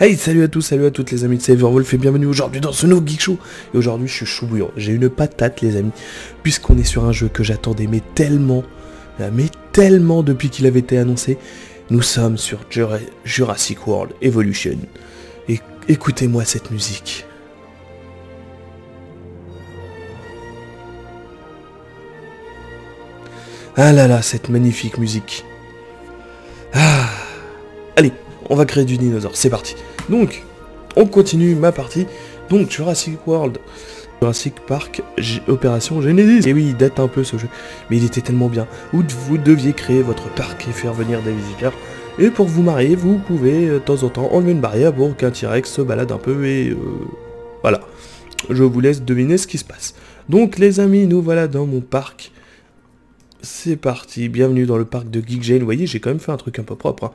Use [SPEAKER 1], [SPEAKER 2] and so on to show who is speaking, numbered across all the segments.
[SPEAKER 1] Hey, salut à tous, salut à toutes les amis de Saverwolf et bienvenue aujourd'hui dans ce nouveau Geek Show. Et aujourd'hui, je suis chou. J'ai une patate, les amis, puisqu'on est sur un jeu que j'attendais, mais tellement, mais tellement depuis qu'il avait été annoncé. Nous sommes sur Jura- Jurassic World Evolution. Écoutez-moi cette musique. Ah là là, cette magnifique musique. Ah. Allez, on va créer du dinosaure, c'est parti. Donc, on continue ma partie. Donc, Jurassic World, Jurassic Park, Opération Genesis. Et oui, il date un peu ce jeu, mais il était tellement bien. Où vous deviez créer votre parc et faire venir des visiteurs. Et pour vous marier, vous pouvez euh, de temps en temps enlever une barrière pour qu'un T-Rex se balade un peu et... euh, voilà. Je vous laisse deviner ce qui se passe. Donc les amis, nous voilà dans mon parc. C'est parti, bienvenue dans le parc de Geek Jane. Vous voyez, j'ai quand même fait un truc un peu propre. hein.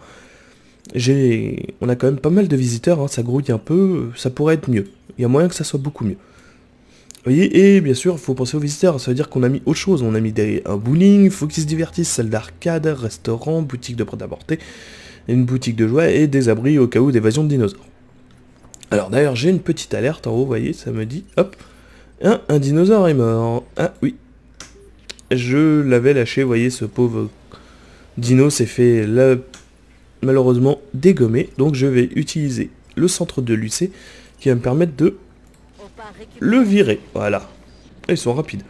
[SPEAKER 1] On a quand même pas mal de visiteurs, hein, ça grouille un peu, ça pourrait être mieux. Il y a moyen que ça soit beaucoup mieux. Vous voyez, et bien sûr, il faut penser aux visiteurs, ça veut dire qu'on a mis autre chose. On a mis un bowling, faut qu'ils se divertissent, salle d'arcade, restaurant, boutique de prêt-à-porter, une boutique de jouets et des abris au cas où d'évasion de dinosaures. Alors d'ailleurs, j'ai une petite alerte en haut, vous voyez, ça me dit, hop, un, un dinosaure est mort. Ah oui, je l'avais lâché, vous voyez, ce pauvre dino s'est fait là, malheureusement dégommer. Donc je vais utiliser le centre de l'UC qui va me permettre de le virer. Voilà. Ils sont rapides.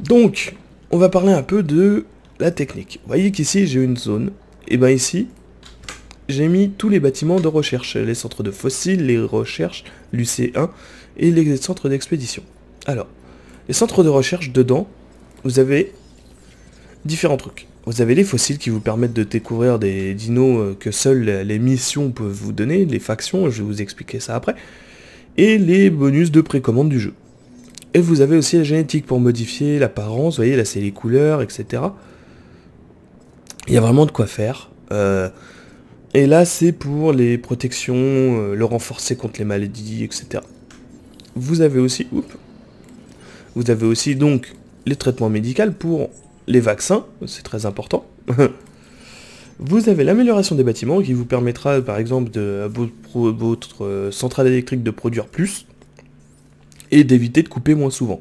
[SPEAKER 1] Donc, on va parler un peu de la technique. Voyez qu'ici, j'ai une zone. Et bien ici, j'ai mis tous les bâtiments de recherche. Les centres de fossiles, les recherches, l'UC1 et les centres d'expédition. Alors, les centres de recherche dedans, vous avez différents trucs. Vous avez les fossiles qui vous permettent de découvrir des dinos euh, que seules les missions peuvent vous donner, les factions, je vais vous expliquer ça après, et les bonus de précommande du jeu. Et vous avez aussi la génétique pour modifier l'apparence, vous voyez là c'est les couleurs, etc. Il y a vraiment de quoi faire. Euh, et là c'est pour les protections, euh, le renforcer contre les maladies, etc. Vous avez aussi, oups, vous avez aussi donc les traitements médicaux pour les vaccins, c'est très important. vous avez l'amélioration des bâtiments qui vous permettra par exemple de votre, euh, centrale électrique de produire plus et d'éviter de couper moins souvent.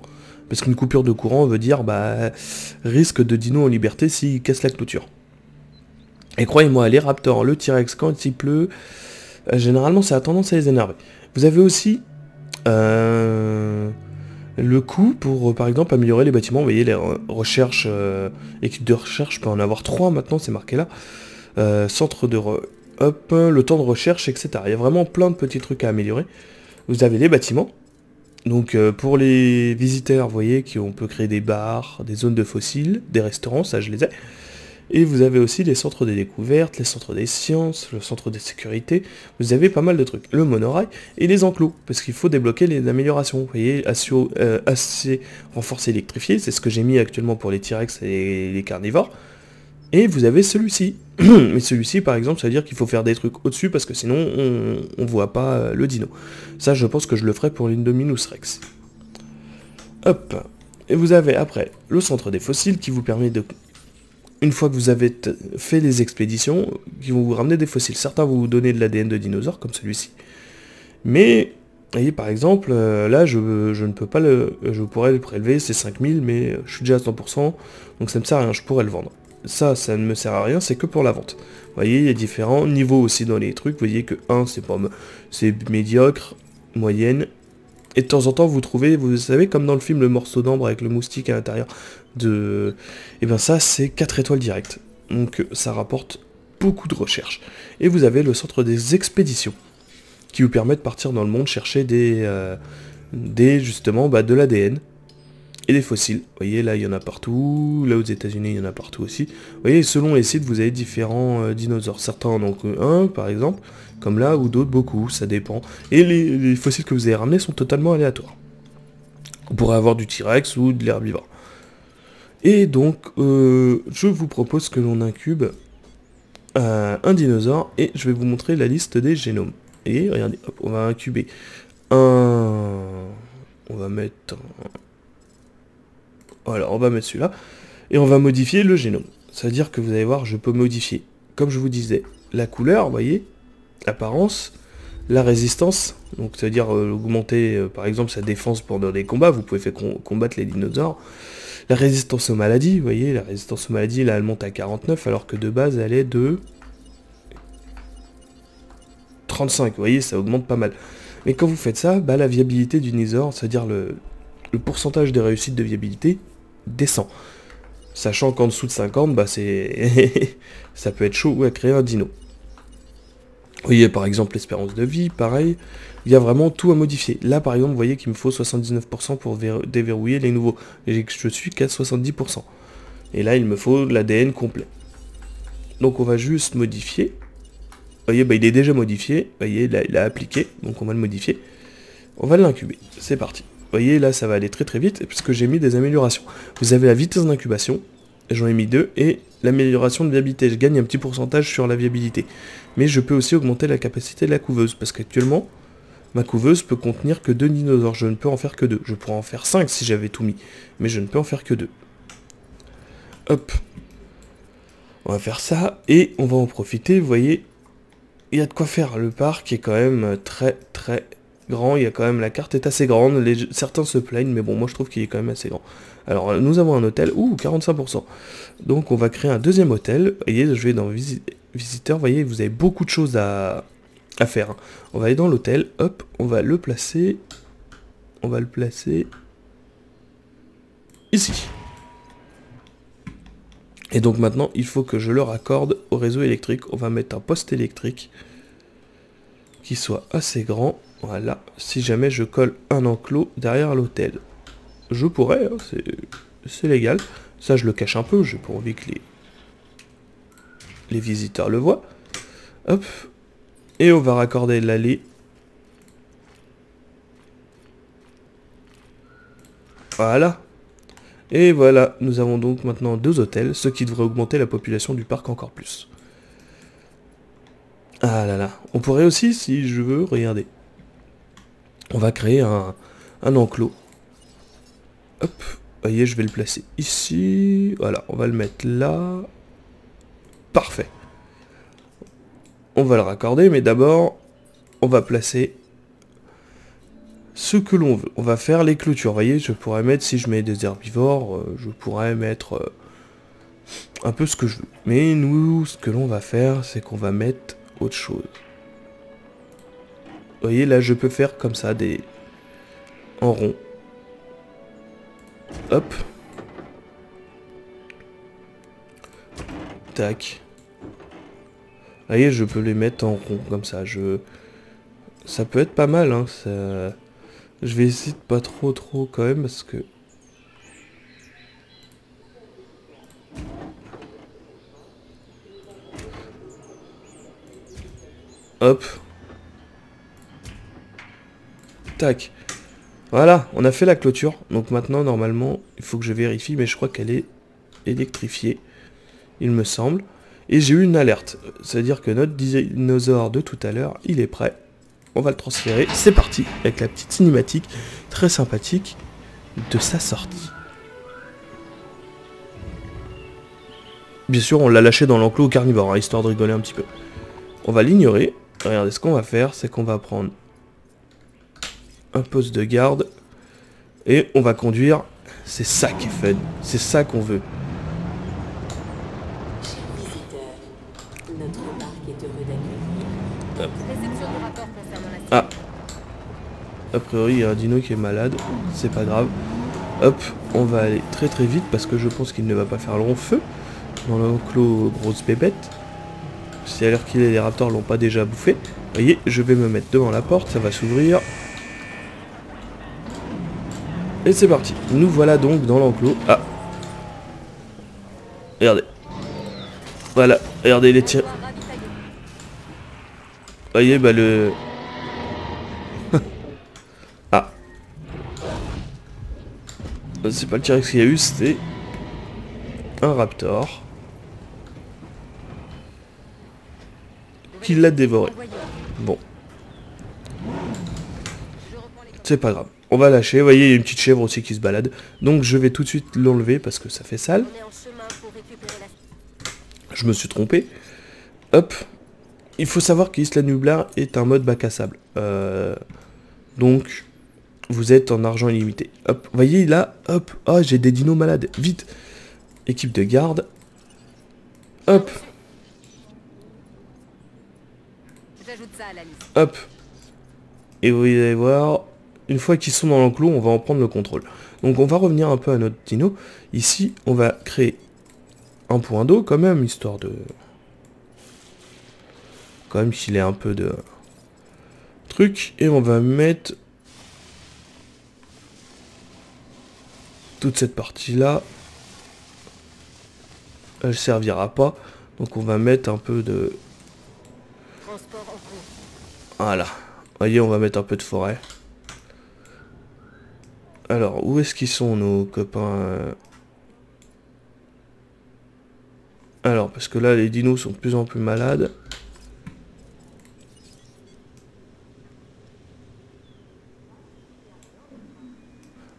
[SPEAKER 1] Parce qu'une coupure de courant veut dire bah, risque de dino en liberté s'il casse la clôture. Et croyez-moi, les raptors, le T-Rex, quand il pleut, euh, généralement ça a tendance à les énerver. Vous avez aussi euh, le coût pour, euh, par exemple, améliorer les bâtiments. Vous voyez, les re- recherches, euh, équipe de recherche, je peux en avoir trois maintenant, c'est marqué là. Euh, centre de... re- hop, le temps de recherche, etc. Il y a vraiment plein de petits trucs à améliorer. Vous avez les bâtiments. Donc pour les visiteurs, vous voyez qu'on peut créer des bars, des zones de fossiles, des restaurants, ça je les ai. Et vous avez aussi les centres des découvertes, les centres des sciences, le centre de sécurité. Vous avez pas mal de trucs. Le monorail et les enclos, parce qu'il faut débloquer les améliorations. Vous voyez, euh, assez renforcé électrifié, c'est ce que j'ai mis actuellement pour les T-Rex et les carnivores. Et vous avez celui-ci. Mais celui-ci, par exemple, ça veut dire qu'il faut faire des trucs au-dessus, parce que sinon, on, on voit pas euh, le dino. Ça, je pense que je le ferai pour l'Indominus Rex. Hop. Et vous avez après le centre des fossiles qui vous permet de une fois que vous avez fait les expéditions, qui vont vous ramener des fossiles. Certains vous donner de l'ADN de dinosaures, comme celui-ci. Mais, voyez, par exemple, euh, là, je, ne peux pas le... Je pourrais le prélever, c'est 5000, mais je suis déjà à 100%, donc ça ne me sert à rien, je pourrais le vendre. Ça, ça ne me sert à rien, c'est que pour la vente. Vous voyez, il y a différents niveaux aussi dans les trucs. Vous voyez que 1, c'est pas... C'est médiocre, moyenne, et de temps en temps, vous trouvez, vous savez, comme dans le film Le morceau d'ambre avec le moustique à l'intérieur de... Et bien ça, c'est 4 étoiles directes. Donc ça rapporte beaucoup de recherches. Et vous avez le centre des expéditions, qui vous permet de partir dans le monde chercher des... euh, des justement, bah, de l'ADN et des fossiles. Vous voyez, là, il y en a partout. Là, aux États-Unis, il y en a partout aussi. Vous voyez, selon les sites, vous avez différents euh, dinosaures. Certains en ont que un, par exemple, comme là, ou d'autres beaucoup, ça dépend. Et les, les fossiles que vous avez ramenés sont totalement aléatoires. Vous pourrez avoir du T-Rex ou de l'herbivore. Et donc, euh, je vous propose que l'on incube euh, un dinosaure et je vais vous montrer la liste des génomes. Et regardez, on va incuber un... On va mettre... Voilà, on va mettre celui-là. Et on va modifier le génome. Ça veut dire que vous allez voir, je peux modifier, comme je vous disais, la couleur, vous voyez, l'apparence, la résistance, donc c'est-à-dire euh, augmenter euh, par exemple sa défense pendant des combats, vous pouvez faire combattre les dinosaures. La résistance aux maladies, vous voyez, la résistance aux maladies, là elle monte à 49 alors que de base elle est de 35, vous voyez, ça augmente pas mal. Mais quand vous faites ça, bah, la viabilité du dinosaure, c'est-à-dire le, le pourcentage de réussite de viabilité, descend. Sachant qu'en dessous de 50, bah c'est ça peut être chaud à créer un dino. Voyez par exemple l'espérance de vie, pareil, il y a vraiment tout à modifier. Là par exemple, vous voyez qu'il me faut 79% pour déverrouiller les nouveaux, et je suis qu'à 70%. Et là il me faut l'ADN complet. Donc on va juste modifier. Voyez, bah, il est déjà modifié, voyez, là, il a appliqué, donc on va le modifier. On va l'incuber, c'est parti. Voyez, là, ça va aller très très vite, puisque j'ai mis des améliorations. Vous avez la vitesse d'incubation, j'en ai mis deux, et l'amélioration de viabilité. Je gagne un petit pourcentage sur la viabilité. Mais je peux aussi augmenter la capacité de la couveuse, parce qu'actuellement, ma couveuse peut contenir que deux dinosaures. Je ne peux en faire que deux. Je pourrais en faire cinq si j'avais tout mis, mais je ne peux en faire que deux. Hop. On va faire ça, et on va en profiter, vous voyez, il y a de quoi faire. Le parc est quand même très très grand, il y a quand même, la carte est assez grande, les, certains se plaignent, mais bon, moi je trouve qu'il est quand même assez grand. Alors, nous avons un hôtel, ouh, 45%. Donc, on va créer un deuxième hôtel. Voyez, je vais dans visiteur, vous voyez, vous avez beaucoup de choses à, à faire. Hein. On va aller dans l'hôtel, hop, on va le placer, on va le placer ici. Et donc maintenant, il faut que je le raccorde au réseau électrique. On va mettre un poste électrique qui soit assez grand. Voilà, si jamais je colle un enclos derrière l'hôtel. Je pourrais, hein, c'est légal. Ça, je le cache un peu, j'ai pas envie que les, les visiteurs le voient. Hop. Et on va raccorder l'allée. Voilà. Et voilà, nous avons donc maintenant deux hôtels, ce qui devrait augmenter la population du parc encore plus. Ah là là. On pourrait aussi, si je veux, regarder on va créer un, enclos. Hop, voyez, je vais le placer ici. Voilà, on va le mettre là. Parfait. On va le raccorder, mais d'abord, on va placer ce que l'on veut. On va faire les clôtures. Vous voyez, je pourrais mettre, si je mets des herbivores, euh, je pourrais mettre euh, un peu ce que je veux. Mais nous, ce que l'on va faire, c'est qu'on va mettre autre chose. Vous voyez, là, je peux faire comme ça, des... en rond. Hop. Tac. Vous voyez, je peux les mettre en rond, comme ça. Je... Ça peut être pas mal, hein. Je vais essayer de pas trop, trop, quand même, parce que... Hop. Voilà, on a fait la clôture. Donc maintenant, normalement, il faut que je vérifie, mais je crois qu'elle est électrifiée. Il me semble. Et j'ai eu une alerte. C'est-à-dire que notre dinosaure de tout à l'heure, il est prêt. On va le transférer. C'est parti, avec la petite cinématique très sympathique de sa sortie. Bien sûr, on l'a lâché dans l'enclos carnivore, hein, histoire de rigoler un petit peu. On va l'ignorer. Regardez, ce qu'on va faire, c'est qu'on va prendre un poste de garde. Et on va conduire. C'est ça qui est fun. C'est ça qu'on veut. Ah. A priori, il y a un dino qui est malade. C'est pas grave. Hop, on va aller très très vite parce que je pense qu'il ne va pas faire long feu dans l'enclos grosse bébête. Si à l'heure qu'il est, les raptors l'ont pas déjà bouffé. Vous voyez, je vais me mettre devant la porte, ça va s'ouvrir. Et c'est parti. Nous voilà donc dans l'enclos. Ah. Regardez. Voilà. Regardez les tirs. Voyez, bah le... ah. C'est pas le T-Rex qu'il y a eu, c'était... Un raptor. Qui l'a dévoré. Bon. C'est pas grave. On va lâcher. Vous voyez, il y a une petite chèvre aussi qui se balade. Donc je vais tout de suite l'enlever parce que ça fait sale. Je me suis trompé. Hop. il faut savoir qu'Isla Nublar est un mode bac à sable. Euh, donc, vous êtes en argent illimité. Hop, voyez là, hop, oh, j'ai des dinos malades, vite. Équipe de garde. Hop. Hop. Et vous allez voir, une fois qu'ils sont dans l'enclos, on va en prendre le contrôle. Donc on va revenir un peu à notre dino. Ici, on va créer un point d'eau quand même, histoire de... Quand même qu'il ait un peu de... Truc. Et on va mettre... Toute cette partie-là. Elle servira pas. Donc on va mettre un peu de... Voilà. Voyez, on va mettre un peu de forêt. Alors, où est-ce qu'ils sont nos copains euh? Alors, parce que là, les dinos sont de plus en plus malades.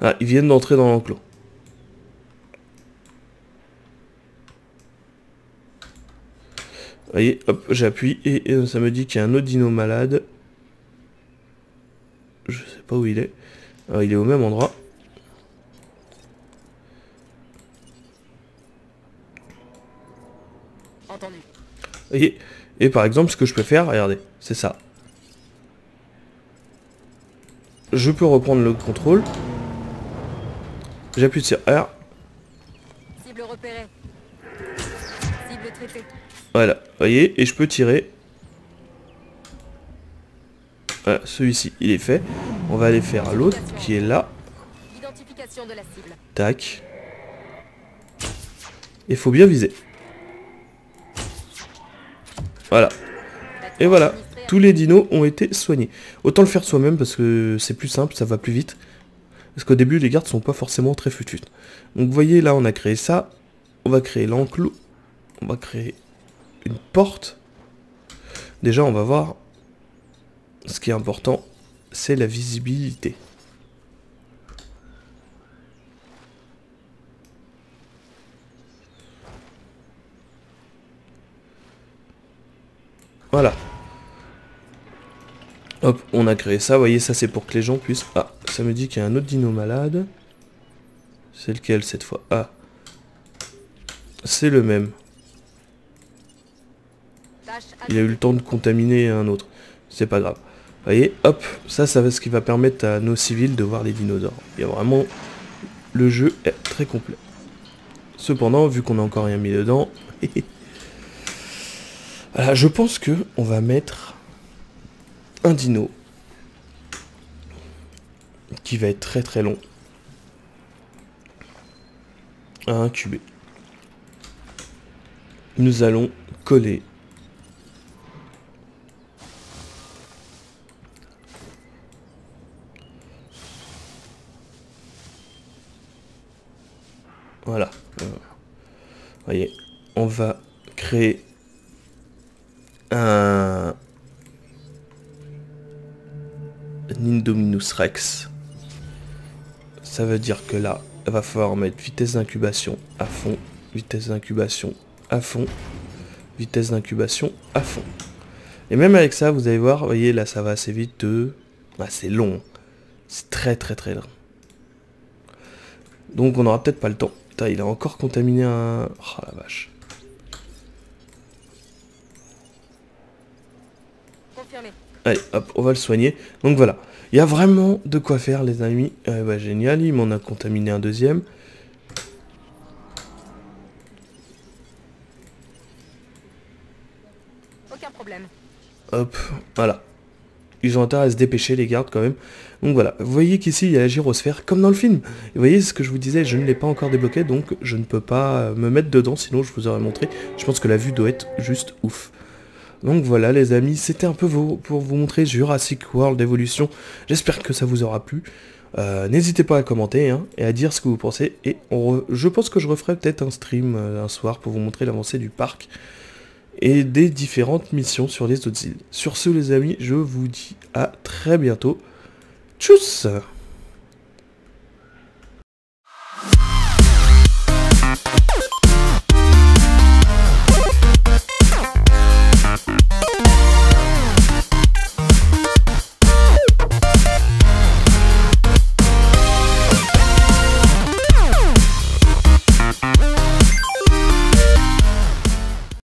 [SPEAKER 1] Ah, ils viennent d'entrer dans l'enclos. Vous voyez, hop, j'appuie et, ça me dit qu'il y a un autre dino malade. Je sais pas où il est. Ah, il est au même endroit. Et, et par exemple, ce que je peux faire, regardez, c'est ça. Je peux reprendre le contrôle. J'appuie sur R. Cible repérée. Cible traitée. Voilà, voyez, et je peux tirer. Voilà, celui-ci, il est fait. On va aller faire l'autre qui est là. Tac. Il faut bien viser. Voilà. Et voilà. Tous les dinos ont été soignés. Autant le faire soi-même parce que c'est plus simple, ça va plus vite. Parce qu'au début, les gardes sont pas forcément très futus. Donc vous voyez, là, on a créé ça. On va créer l'enclos. On va créer une porte. Déjà, on va voir. Ce qui est important, c'est la visibilité. Voilà. Hop, on a créé ça. Vous voyez, ça c'est pour que les gens puissent... Ah, ça me dit qu'il y a un autre dino malade. C'est lequel cette fois? Ah. C'est le même. Il a eu le temps de contaminer un autre. C'est pas grave. Vous voyez, hop, ça, ça va ce qui va permettre à nos civils de voir les dinosaures. Il y a vraiment... Le jeu est très complet. Cependant, vu qu'on n'a encore rien mis dedans... Je pense que on va mettre un dino qui va être très très long à incuber. Nous allons coller Voilà. voyez, on va créer un Indominus Rex. Ça veut dire que là, il va falloir mettre vitesse d'incubation à fond, vitesse d'incubation à fond, vitesse d'incubation à fond. Et même avec ça, vous allez voir, vous voyez, là, ça va assez vite. De... Ah, c'est long. C'est très, très, très long. Donc, on n'aura peut-être pas le temps. Putain, il a encore contaminé un... Oh, la vache. Allez, hop, on va le soigner. Donc voilà, il y a vraiment de quoi faire, les amis. Euh, bah, génial, il m'en a contaminé un deuxième. Aucun problème. Hop, voilà. Ils ont intérêt à se dépêcher, les gardes, quand même. Donc voilà, vous voyez qu'ici, il y a la gyrosphère, comme dans le film. vous voyez, ce que je vous disais, je ne l'ai pas encore débloqué, donc je ne peux pas me mettre dedans, sinon je vous aurais montré. Je pense que la vue doit être juste ouf. Donc voilà les amis, c'était un peu pour vous montrer Jurassic World Evolution. J'espère que ça vous aura plu. Euh, n'hésitez pas à commenter hein, et à dire ce que vous pensez. Et je pense que je referai peut-être un stream euh, un soir pour vous montrer l'avancée du parc et des différentes missions sur les autres îles. Sur ce les amis, je vous dis à très bientôt. Tchuss